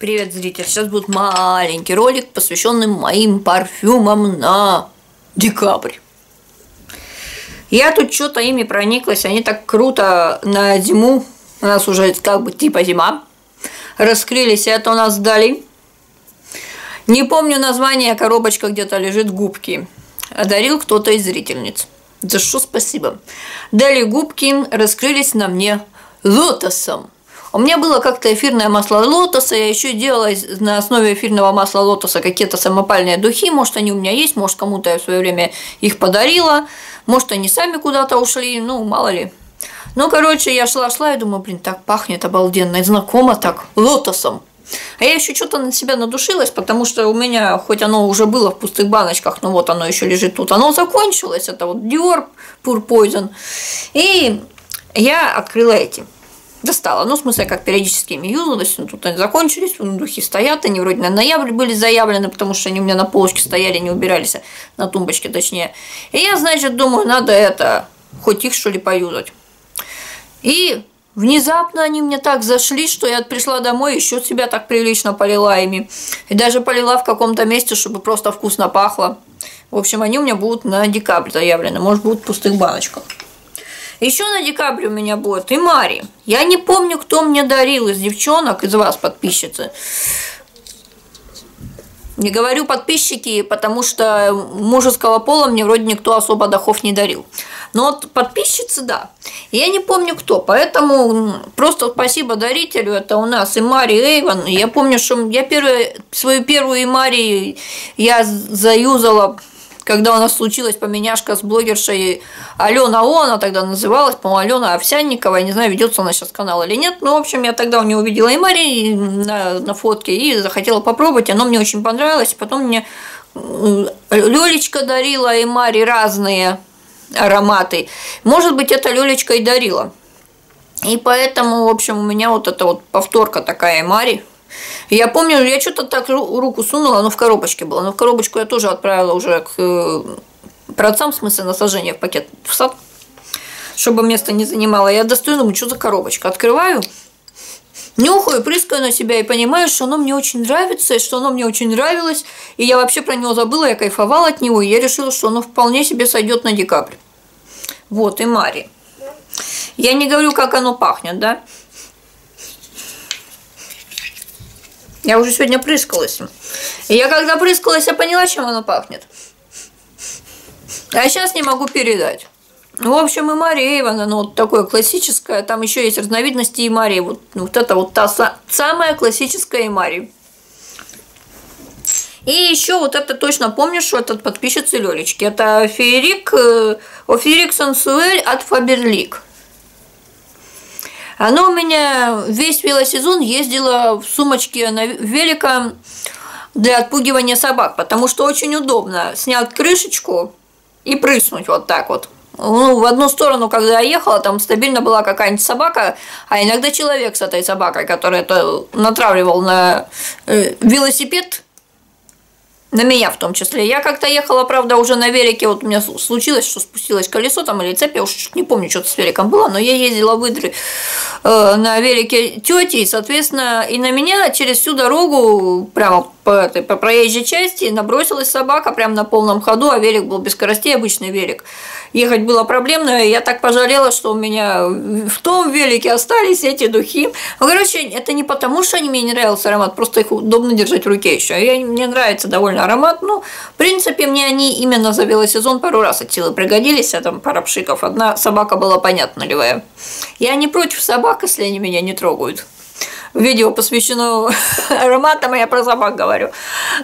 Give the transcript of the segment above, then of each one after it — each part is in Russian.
Привет, зритель! Сейчас будет маленький ролик, посвященный моим парфюмам на декабрь. Я тут что-то ими прониклась, они так круто на зиму, у нас уже как бы типа зима, раскрылись, это у нас дали. Не помню название, коробочка где-то лежит, губки. Одарил кто-то из зрительниц. За что спасибо. Дали губки, раскрылись на мне лотосом. У меня было как-то эфирное масло лотоса, я еще делала на основе эфирного масла лотоса какие-то самопальные духи, может они у меня есть, может кому-то я в свое время их подарила, может они сами куда-то ушли, ну мало ли. Ну, короче, я шла-шла и думаю, блин, так пахнет обалденно, и знакомо так, лотосом. А я еще что-то на себя надушилась, потому что у меня, хоть оно уже было в пустых баночках, но вот оно еще лежит тут, оно закончилось, это вот Dior Pure Poison. И я открыла эти достала. Ну, в смысле, как периодически ими юзалась, ну, тут они закончились, ну, духи стоят, они вроде на ноябрь были заявлены, потому что они у меня на полочке стояли, не убирались, на тумбочке точнее. И я, значит, думаю, надо это, хоть их, что ли, поюзать. И Внезапно они мне так зашли, что я пришла домой, еще себя так прилично полила ими. И даже полила в каком-то месте, чтобы просто вкусно пахло. В общем, они у меня будут на декабрь заявлены, может, будут в пустых баночках. Еще на декабре у меня будет и Мари. Я не помню, кто мне дарил из девчонок, из вас, подписчицы. Не говорю подписчики, потому что мужеского пола мне вроде никто особо дохов не дарил. Но вот подписчицы, да. Я не помню кто, поэтому просто спасибо дарителю. Это у нас и Мари Эйвен. Я помню, что я первую, свою первую и Мари я заюзала когда у нас случилась поменяшка с блогершей Алена она тогда называлась, по-моему, Алена Овсянникова, я не знаю, ведется она сейчас канал или нет, но, в общем, я тогда у нее увидела и Мари на, на фотке и захотела попробовать, оно мне очень понравилось, потом мне Лёлечка дарила и Мари разные ароматы. Может быть, это Лёлечка и дарила. И поэтому, в общем, у меня вот эта вот повторка такая Мари я помню, я что-то так руку сунула, оно в коробочке было. Но в коробочку я тоже отправила уже к э, продавцам, в смысле, на сожжение в пакет в сад, чтобы место не занимало. Я достаю, думаю, что за коробочка. Открываю, нюхаю, прыскаю на себя и понимаю, что оно мне очень нравится, и что оно мне очень нравилось. И я вообще про него забыла, я кайфовала от него, и я решила, что оно вполне себе сойдет на декабрь. Вот, и Мари. Я не говорю, как оно пахнет, да? Я уже сегодня прыскалась. И я когда прыскалась, я поняла, чем оно пахнет. А сейчас не могу передать. В общем, и Мария Ивана, ну, вот такое классическое. Там еще есть разновидности и Марии. Вот, вот это вот та самая классическая и Мария. И еще вот это точно помню, что этот подписчица Лёлечки. Это Феерик, э, Оферик от Фаберлик. Оно у меня весь велосезон ездила в сумочке на велика для отпугивания собак, потому что очень удобно снять крышечку и прыснуть вот так вот. Ну, в одну сторону, когда я ехала, там стабильно была какая-нибудь собака, а иногда человек с этой собакой, который это натравливал на э, велосипед, на меня в том числе. Я как-то ехала, правда, уже на велике, вот у меня случилось, что спустилось колесо там или цепь, я уж не помню, что-то с великом было, но я ездила в Идре э, на велике тети, и, соответственно, и на меня через всю дорогу, прямо по, этой, по проезжей части, набросилась собака прямо на полном ходу, а велик был без скоростей, обычный велик. Ехать было проблемно, я так пожалела, что у меня в том велике остались эти духи. Ну, короче, это не потому, что они мне не нравился аромат, просто их удобно держать в руке еще. Я, мне нравится довольно аромат. Ну, в принципе, мне они именно за велосезон пару раз от силы пригодились, а там пара пшиков. Одна собака была, понятно, ливая. Я не против собак, если они меня не трогают. Видео посвящено ароматам, а я про собак говорю.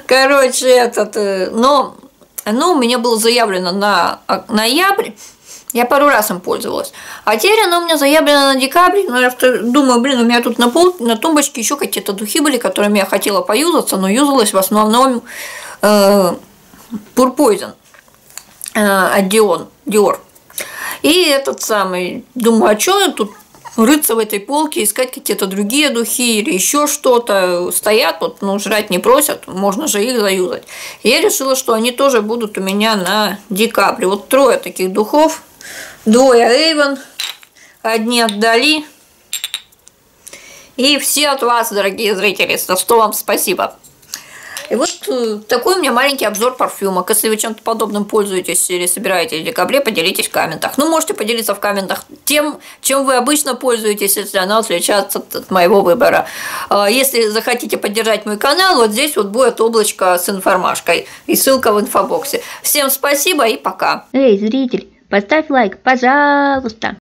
Короче, этот, э, но оно у меня было заявлено на ноябрь, я пару раз им пользовалась. А теперь оно у меня заявлено на декабрь. Но я думаю, блин, у меня тут на, пол, на тумбочке еще какие-то духи были, которыми я хотела поюзаться, но юзалась в основном э, Purpoison э, от Dior, Dior. И этот самый, думаю, а что тут рыться в этой полке, искать какие-то другие духи или еще что-то. Стоят, вот, ну, жрать не просят, можно же их заюзать. Я решила, что они тоже будут у меня на декабре. Вот трое таких духов. Двое Эйвен, одни отдали. И все от вас, дорогие зрители, за что вам спасибо. И вот э, такой у меня маленький обзор парфюма. Если вы чем-то подобным пользуетесь или собираетесь в декабре, поделитесь в комментах. Ну, можете поделиться в комментах тем, чем вы обычно пользуетесь, если оно отличается от моего выбора. А, если захотите поддержать мой канал, вот здесь вот будет облачко с информашкой и ссылка в инфобоксе. Всем спасибо и пока. Эй, зритель, поставь лайк, пожалуйста.